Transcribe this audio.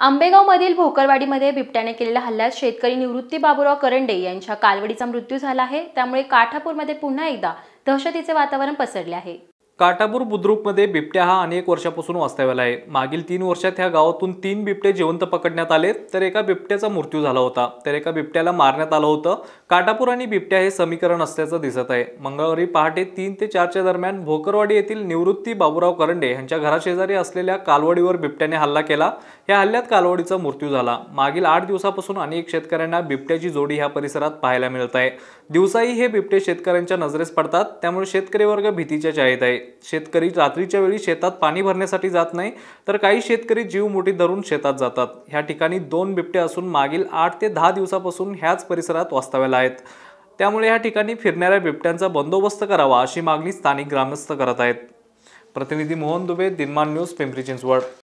आंबेगावमधील भोकरवाडीमध्ये बिबट्याने केलेल्या हल्ल्यात शेतकरी निवृत्ती बाबूराव करंडे यांच्या कालवडीचा मृत्यू झाला आहे. त्यामुळे काठापूरमध्ये पुन्हा एकदा दहशतीचे वातावरण पसरले आहे. काटापूर बुद्रुकमध्ये बिबट्या हा अनेक वर्षापासून वास्तव्याला आहे. मागील तीन वर्षात ह्या गावातून तीन बिबटे जिवंत पकडण्यात आले तर एका बिबट्याचा मृत्यू झाला होता. तर एका बिबट्याला मारण्यात आलं होतं. काटापूर आणि बिबट्या हे समीकरण असल्याचं दिसत आहे. मंगळवारी पहाटे तीन ते चारच्या दरम्यान भोकरवाडी येथील निवृत्ती बाबूराव करंडे यांच्या घराशेजारी असलेल्या कालवडीवर बिबट्याने हल्ला केला. या हल्ल्यात कालवडीचा मृत्यू झाला. मागील आठ दिवसापासून अनेक शेतकऱ्यांना बिबट्याची जोडी ह्या परिसरात पाहायला मिळत आहे. दिवसाही हे बिबटे शेतकऱ्यांच्या नजरेस पडतात त्यामुळे शेतकरी वर्ग भीतीच्या छायेत आहे. शेतकरी रात्रीच्या वेळी शेतात पाणी भरण्यासाठी जात नाही तर काही शेतकरी जीव मुठी धरून शेतात जातात. ह्या ठिकाणी दोन बिबटे असून मागील आठ ते दहा दिवसापासून ह्याच परिसरात वास्तव्याला आहेत. त्यामुळे ह्या ठिकाणी फिरणाऱ्या बिबट्यांचा बंदोबस्त करावा अशी मागणी स्थानिक ग्रामस्थ करत आहेत. प्रतिनिधी मोहन दुबे दिनमान न्यूज पिंपरी चिंचवड.